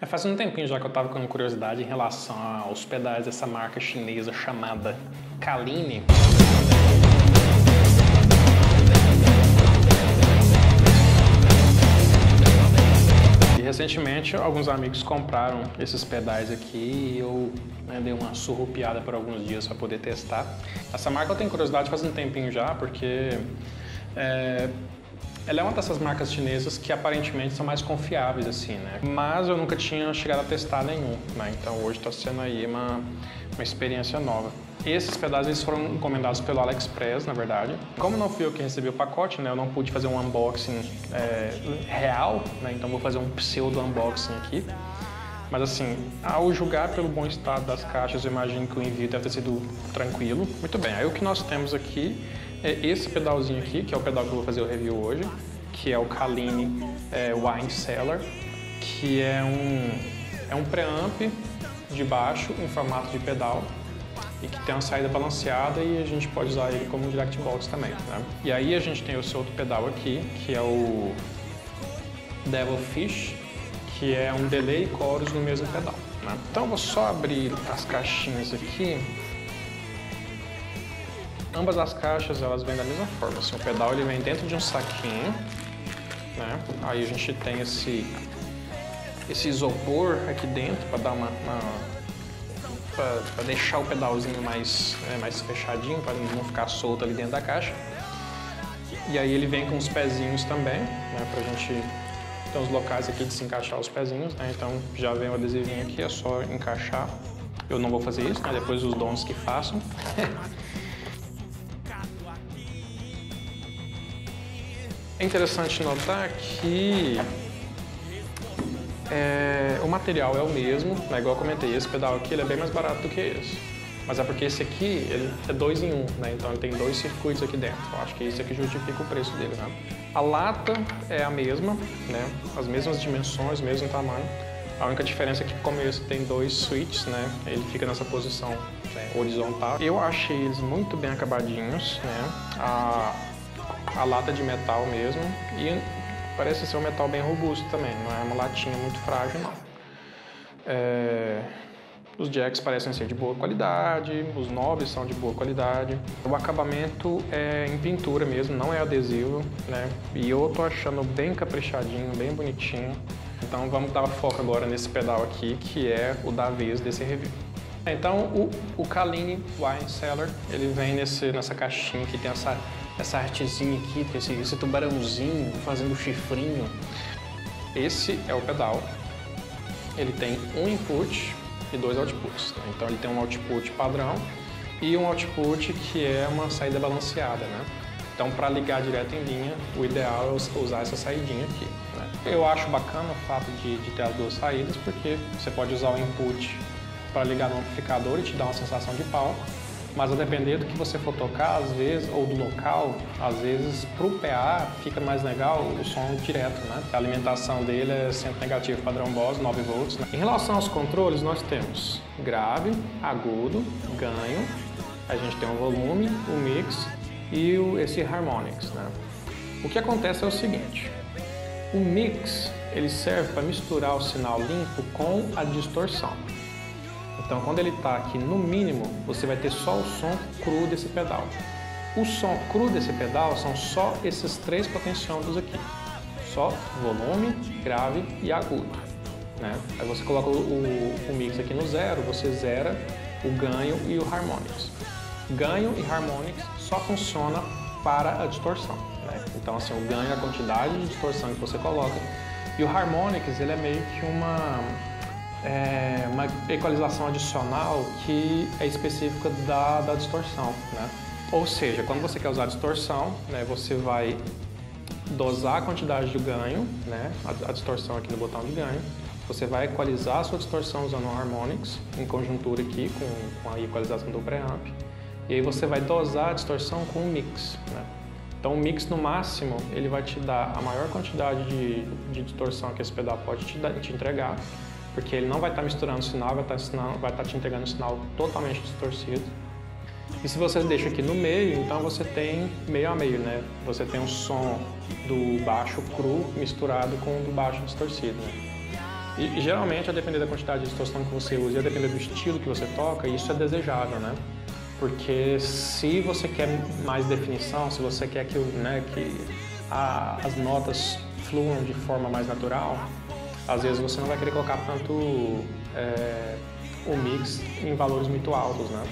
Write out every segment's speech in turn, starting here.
É, faz um tempinho já que eu estava com curiosidade em relação aos pedais dessa marca chinesa chamada Kaline. Recentemente alguns amigos compraram esses pedais aqui e eu né, dei uma surrupiada por alguns dias para poder testar. Essa marca eu tenho curiosidade faz um tempinho já, porque é, ela é uma dessas marcas chinesas que aparentemente são mais confiáveis, assim, né? Mas eu nunca tinha chegado a testar nenhum, né? Então hoje está sendo aí uma, uma experiência nova. Esses pedaços foram encomendados pelo AliExpress, na verdade. Como não fui eu que recebi o pacote, né? Eu não pude fazer um unboxing é, real, né? Então vou fazer um pseudo unboxing aqui. Mas assim, ao julgar pelo bom estado das caixas, eu imagino que o envio deve ter sido tranquilo. Muito bem, aí o que nós temos aqui é esse pedalzinho aqui, que é o pedal que eu vou fazer o review hoje, que é o Kaline é, Wine Cellar, que é um, é um preamp de baixo em formato de pedal e que tem uma saída balanceada e a gente pode usar ele como direct box também. Né? E aí a gente tem esse outro pedal aqui, que é o Devilfish, que é um delay e chorus no mesmo pedal. Né? Então eu vou só abrir as caixinhas aqui Ambas as caixas elas vêm da mesma forma. Assim, o pedal ele vem dentro de um saquinho, né? Aí a gente tem esse esse isopor aqui dentro para dar uma, uma para deixar o pedalzinho mais né, mais fechadinho para não ficar solto ali dentro da caixa. E aí ele vem com os pezinhos também, né? A gente tem os locais aqui de se encaixar os pezinhos, né? Então já vem o adesivinho aqui, é só encaixar. Eu não vou fazer isso, né? Depois os donos que façam. É interessante notar que é, o material é o mesmo, né? igual eu comentei, esse pedal aqui ele é bem mais barato do que esse. Mas é porque esse aqui ele é dois em um, né? então ele tem dois circuitos aqui dentro. Eu acho que isso aqui justifica o preço dele. Né? A lata é a mesma, né? as mesmas dimensões, mesmo tamanho. A única diferença é que como esse tem dois switches, né? ele fica nessa posição né? horizontal. Eu achei eles muito bem acabadinhos. Né? A a lata de metal mesmo e parece ser um metal bem robusto também, não é uma latinha muito frágil não. É... Os jacks parecem ser de boa qualidade, os knobs são de boa qualidade. O acabamento é em pintura mesmo, não é adesivo, né? E eu tô achando bem caprichadinho, bem bonitinho. Então vamos dar foco agora nesse pedal aqui, que é o da vez desse review. Então o, o Kaline Wine Cellar, ele vem nesse, nessa caixinha que tem essa essa artezinha aqui, esse, esse tubarãozinho fazendo chifrinho. Esse é o pedal. Ele tem um input e dois outputs. Né? Então ele tem um output padrão e um output que é uma saída balanceada, né? Então para ligar direto em linha, o ideal é usar essa saidinha aqui. Né? Eu acho bacana o fato de, de ter as duas saídas, porque você pode usar o input para ligar no amplificador e te dar uma sensação de palco, mas a depender do que você for tocar, às vezes, ou do local, às vezes para o PA fica mais legal o som direto, né? A alimentação dele é sempre negativo, padrão Boss, 9 volts. Né? Em relação aos controles, nós temos grave, agudo, ganho, a gente tem o volume, o mix e o, esse harmonics, né? O que acontece é o seguinte, o mix ele serve para misturar o sinal limpo com a distorção. Então, quando ele está aqui no mínimo, você vai ter só o som cru desse pedal. O som cru desse pedal são só esses três potenciômetros aqui. Só volume, grave e agudo. Né? Aí você coloca o, o, mix aqui no zero, você zera o ganho e o harmonics. Ganho e harmonics só funciona para a distorção. Né? Então, assim, o ganho é a quantidade de distorção que você coloca e o harmonics ele é meio que uma é uma equalização adicional que é específica da, da distorção, né? Ou seja, quando você quer usar distorção, né, você vai dosar a quantidade de ganho, né, a, a, distorção aqui no botão de ganho, você vai equalizar a sua distorção usando o harmonics, em conjuntura aqui com, com a equalização do preamp, e aí você vai dosar a distorção com o mix, né? Então o mix no máximo ele vai te dar a maior quantidade de, de distorção que esse pedal pode te, dar, te entregar, porque ele não vai estar misturando o sinal, vai estar, vai estar te entregando um sinal totalmente distorcido. E se você deixa aqui no meio, então você tem meio a meio, né? Você tem o som do baixo cru misturado com o do baixo distorcido, né? E, geralmente, a depender da quantidade de distorção que você usa e a depender do estilo que você toca, isso é desejável, né? Porque se você quer mais definição, se você quer que, né, que a, as notas fluam de forma mais natural, às vezes você não vai querer colocar tanto é, o mix em valores muito altos, né?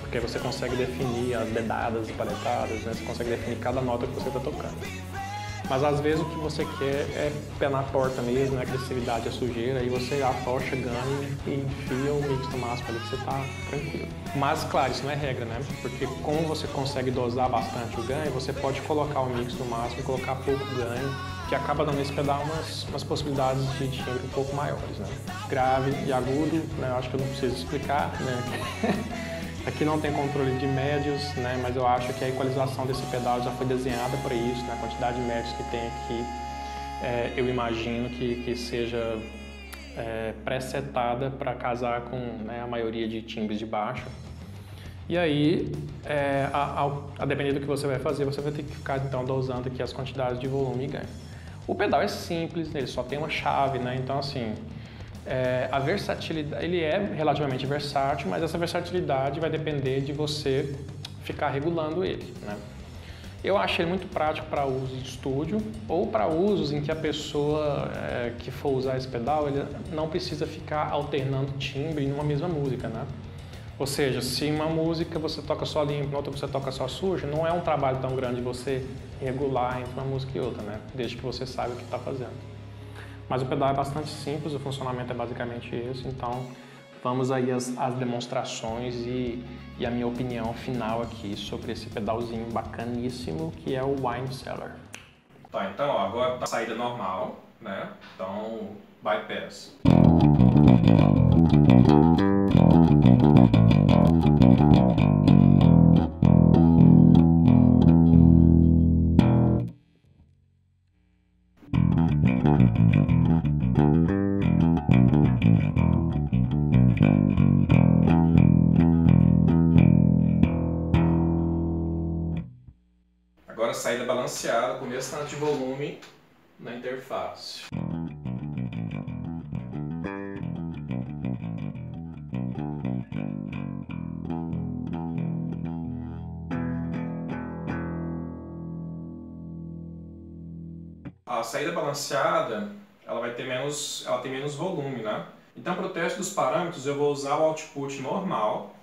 Porque você consegue definir as dedadas e paletadas, né? Você consegue definir cada nota que você está tocando. Mas às vezes o que você quer é pé na porta mesmo, né? agressividade, a sujeira, aí você atocha, ganha e enfia o mix no máximo ali que você tá tranquilo. Mas claro, isso não é regra, né? Porque como você consegue dosar bastante o ganho, você pode colocar o mix no máximo, colocar pouco ganho, que acaba dando esse pedal umas, umas possibilidades de timbre um pouco maiores, né? Grave e agudo, né? Eu acho que eu não preciso explicar, né? Aqui não tem controle de médios, né, mas eu acho que a equalização desse pedal já foi desenhada para isso, né, a quantidade de médios que tem aqui, é, eu imagino que, que seja é, pré-setada para casar com né, a maioria de timbres de baixo. E aí, é, a, a, a, depender do que você vai fazer, você vai ter que ficar então dosando aqui as quantidades de volume e ganho. O pedal é simples, ele só tem uma chave, né? Então assim, é, a versatilidade, ele é relativamente versátil, mas essa versatilidade vai depender de você ficar regulando ele, né? Eu acho ele muito prático para uso de estúdio ou para usos em que a pessoa é, que for usar esse pedal ele não precisa ficar alternando timbre numa mesma música, né? Ou seja, se uma música você toca só limpo, outra você toca só sujo, não é um trabalho tão grande você regular entre uma música e outra, né? Desde que você saiba o que está fazendo. Mas o pedal é bastante simples, o funcionamento é basicamente esse, então vamos aí às, às demonstrações e, e, a minha opinião final aqui sobre esse pedalzinho bacaníssimo que é o Wine Cellar. Tá, então ó, agora tá saída normal, né? Então bypass. Saída balanceada, começo tanto de volume na interface. A saída balanceada, ela vai ter menos, ela tem menos volume, né? Então, para o teste dos parâmetros, eu vou usar o output normal,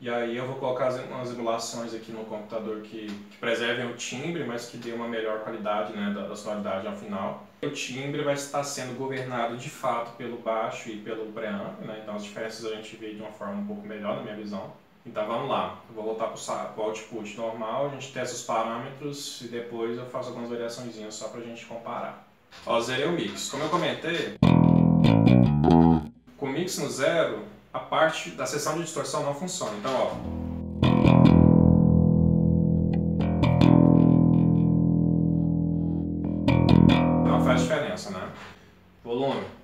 e aí eu vou colocar umas emulações aqui no computador que, que preservem o timbre, mas que dê uma melhor qualidade né, da, da sonoridade ao final. O timbre vai estar sendo governado de fato pelo baixo e pelo preamp, né? então as diferenças a gente vê de uma forma um pouco melhor na minha visão. Então vamos lá, eu vou voltar para o output normal, a gente testa os parâmetros e depois eu faço algumas variações só para a gente comparar. Ó, zerei o mix. Como eu comentei, com o mix no zero, a parte da seção de distorção não funciona. Então, ó. Não faz diferença, né? Volume.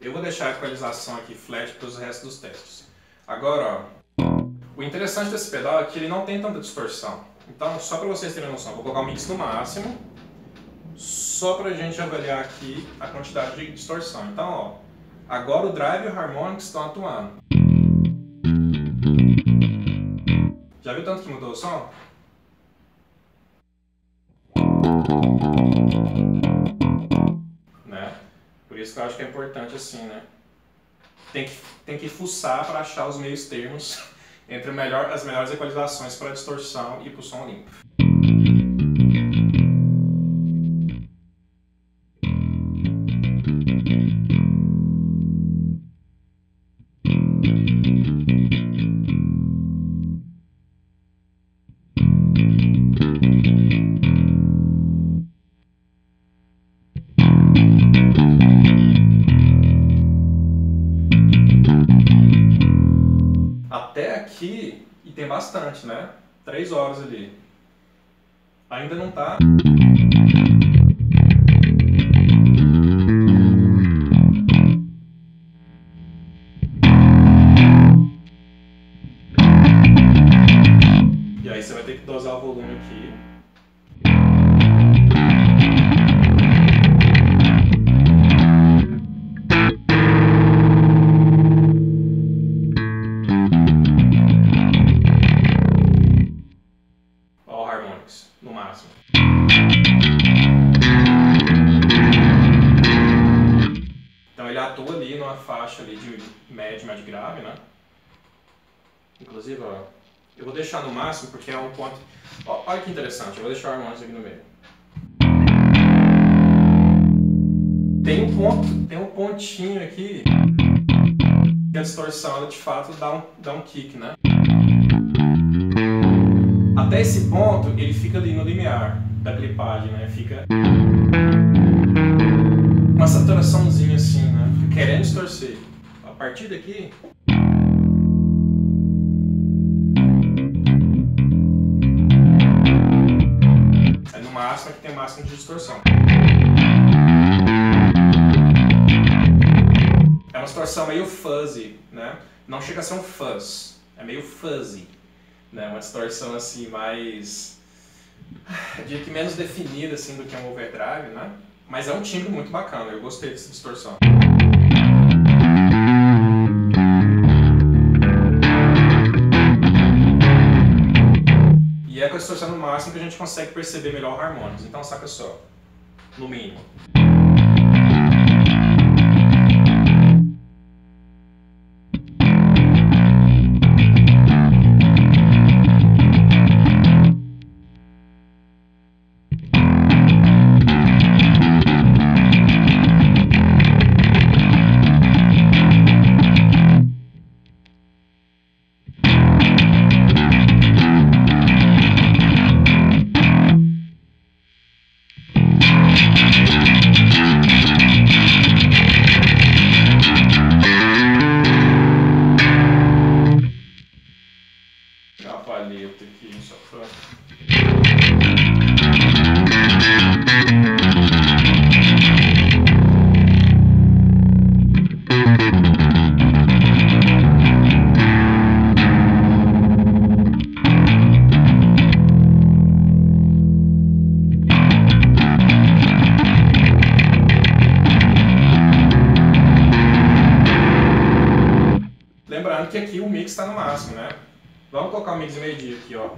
Eu vou deixar a equalização aqui flat para os restos dos testes. Agora, ó, o interessante desse pedal é que ele não tem tanta distorção. Então, só para vocês terem noção, vou colocar o mix no máximo, só para a gente avaliar aqui a quantidade de distorção. Então, ó, agora o drive e o harmonics estão atuando. Já viu tanto que mudou o som? Por isso que eu acho que é importante assim, né? Tem que, tem que fuçar para achar os meios termos entre melhor, as melhores equalizações para distorção e para o som limpo. E tem bastante, né? Três horas ali. Ainda não tá. Médio, médio grave, né? Inclusive, ó, eu vou deixar no máximo porque é um ponto... Ó, olha que interessante, eu vou deixar o harmonics aqui no meio. Tem um ponto, tem um pontinho aqui que a distorção, ela de fato dá um, dá um kick, né? Até esse ponto, ele fica ali no limiar da clipagem, né? Fica uma saturaçãozinha assim, né? Fica querendo distorcer. Partir daqui... É no máximo que tem máximo de distorção. É uma distorção meio fuzzy, né? Não chega a ser um fuzz, é meio fuzzy né? Uma distorção assim mais, diria que menos definida assim do que um overdrive, né? Mas é um timbre muito bacana, eu gostei dessa distorção. E é com a distorção no máximo que a gente consegue perceber melhor harmônicos. Então saca só, no mínimo. aqui, ó.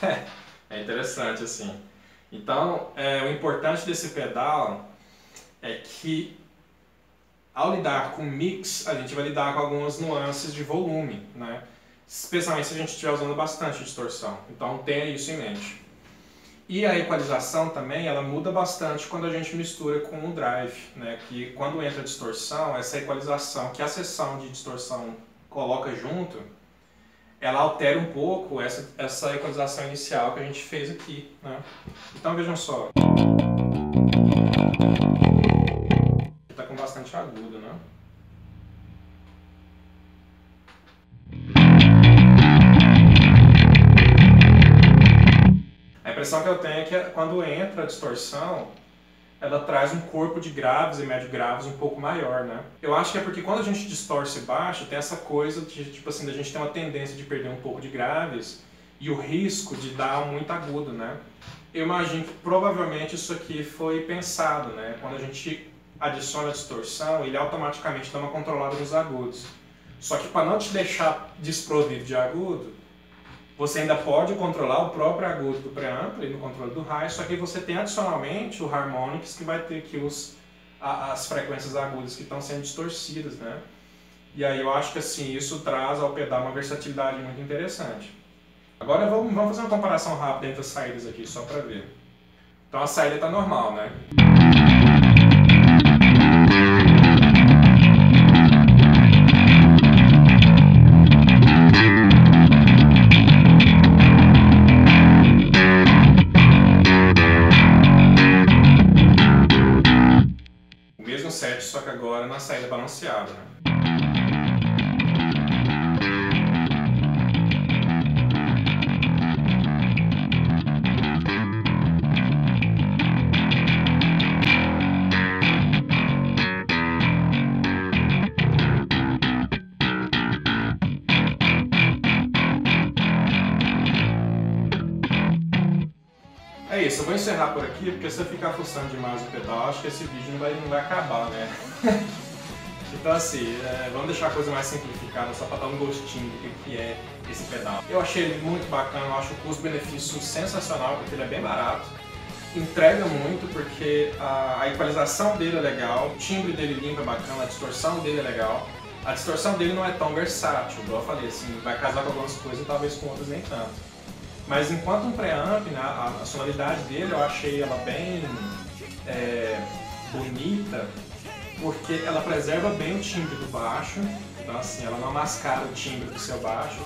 É interessante assim. Então, é, o importante desse pedal é que ao lidar com mix, a gente vai lidar com algumas nuances de volume, né? Especialmente se a gente estiver usando bastante distorção. Então tenha isso em mente. E a equalização também, ela muda bastante quando a gente mistura com o drive, né? Que quando entra distorção, essa equalização que a seção de distorção coloca junto, ela altera um pouco essa, essa equalização inicial que a gente fez aqui, né? Então vejam só. Agudo, né? A impressão que eu tenho é que quando entra a distorção, ela traz um corpo de graves e médio graves um pouco maior, né? Eu acho que é porque quando a gente distorce baixo, tem essa coisa de, tipo assim, da gente ter uma tendência de perder um pouco de graves e o risco de dar muito agudo, né? Eu imagino que provavelmente isso aqui foi pensado, né? Quando a gente adiciona distorção, ele automaticamente dá uma controlada nos agudos. Só que para não te deixar desprovido de agudo, você ainda pode controlar o próprio agudo do preamp no controle do high, só que você tem adicionalmente o harmonics que vai ter aqui os, a, as frequências agudas que estão sendo distorcidas, né? E aí eu acho que assim, isso traz ao pedal uma versatilidade muito interessante. Agora vamos, vamos fazer uma comparação rápida entre as saídas aqui, só para ver. Então a saída está normal, né? Encerrar por aqui, porque se eu ficar fuçando demais o pedal, acho que esse vídeo não vai, não vai acabar, né? então assim, é, vamos deixar a coisa mais simplificada, só para dar um gostinho do que, que é esse pedal. Eu achei ele muito bacana, eu acho o custo-benefício sensacional, porque ele é bem barato. Entrega muito, porque a, a equalização dele é legal, o timbre dele limpo é bacana, a distorção dele é legal. A distorção dele não é tão versátil, igual eu falei, assim, vai casar com algumas coisas e talvez com outras nem tanto. Mas enquanto um preamp, né, a, a sonoridade dele eu achei ela bem é, bonita, porque ela preserva bem o timbre do baixo, então assim, ela não mascara o timbre do seu baixo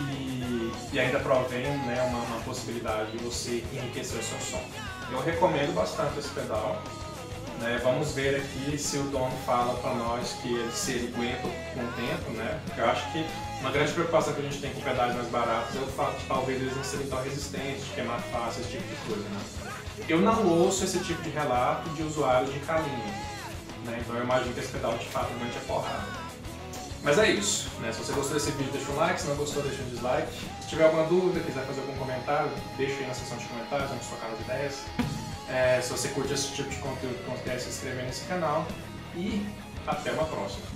e, e ainda provém né, uma, uma possibilidade de você enriquecer o seu som. Eu recomendo bastante esse pedal. Né? Vamos ver aqui se o dono fala para nós que ele se ele aguenta com o tempo, né? Porque eu acho que uma grande preocupação que a gente tem com pedais mais baratos é o fato de talvez eles não serem tão resistentes, queimar fácil, esse tipo de coisa, né? Eu não ouço esse tipo de relato de usuários de calinho, né? Então eu imagino que esse pedal de fato não é porrada. Mas é isso, né? Se você gostou desse vídeo, deixa um like, se não gostou, deixa um dislike. Se tiver alguma dúvida, quiser fazer algum comentário, deixa aí na seção de comentários, vamos trocar as ideias. É, se você curte esse tipo de conteúdo, considere se inscrever nesse canal e até uma próxima.